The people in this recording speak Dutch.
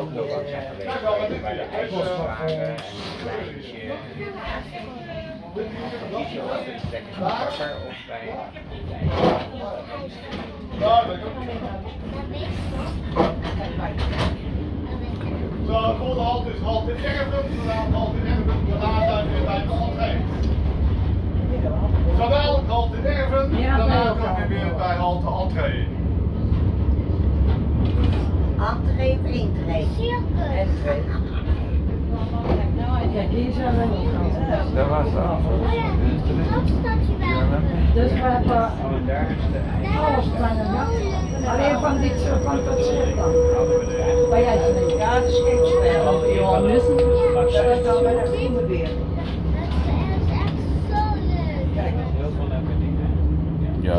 Bij de ijswagen en een lijntje. Kies je het lekker bakker of bij Zo, volgende halt is halt in Erven, daarna halt in daarna weer bij de entree. Zowel halt in Erven, daarna kom je weer bij halt de entree. Entree of intree? Entree. Ja, die zijn we niet gaan. Dat was dat. Dus we hebben Oh, is de alles plannen gehad. Alleen van dit soort van tot slot dan. Maar jij zegt, Ja, de scheepswel. ja, nussen. Dat is dan bij de groene weer. heel veel leuke dingen. Ja,